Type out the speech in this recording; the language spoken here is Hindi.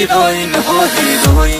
हीरोइन हो हीरोइन कानर की